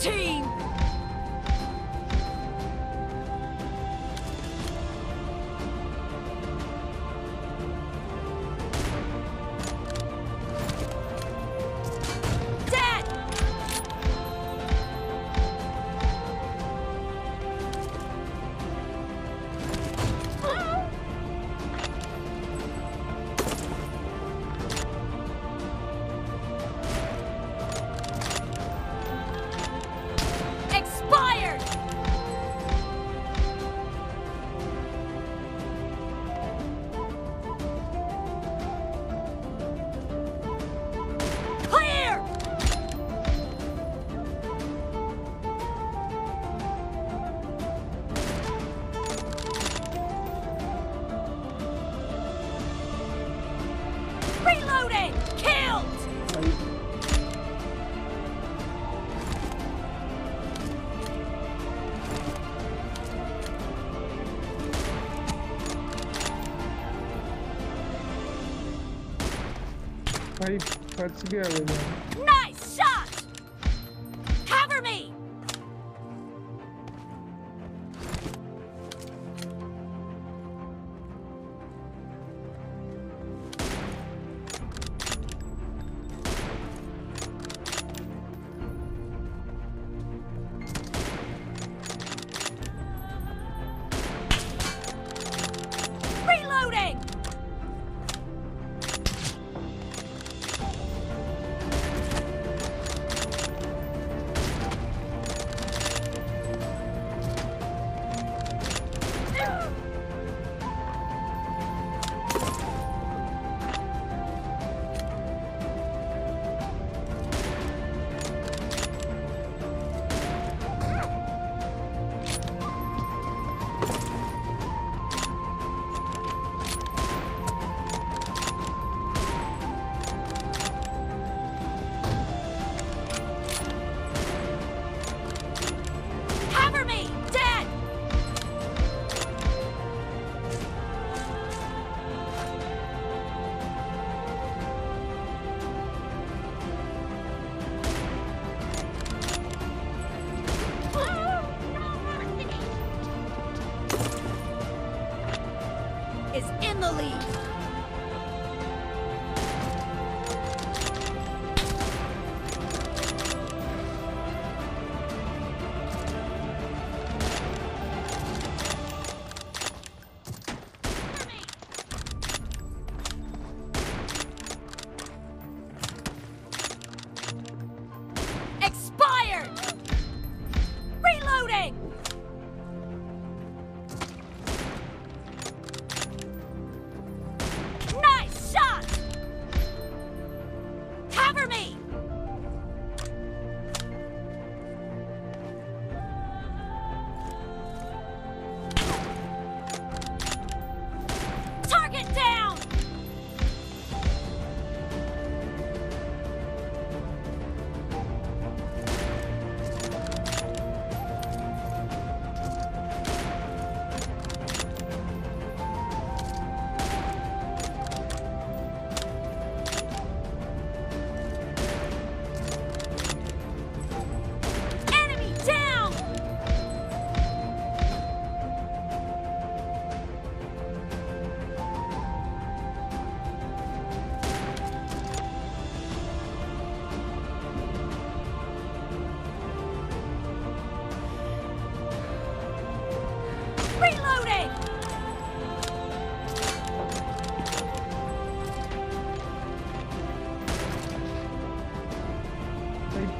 Team! भाई फंस गया वो मैं Is in the lead.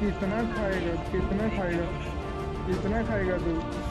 कितना खाएगा कितना खाएगा कितना खाएगा तू?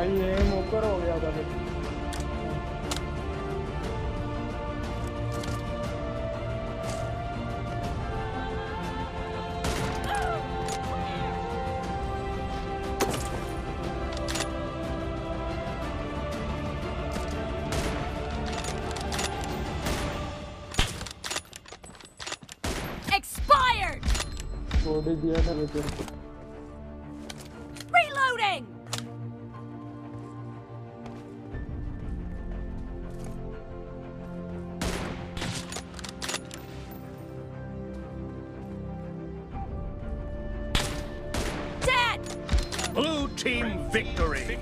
भाई एम ऊपर हो गया था फिर Expired! छोड़ ही दिया था लेकिन Blue team victory.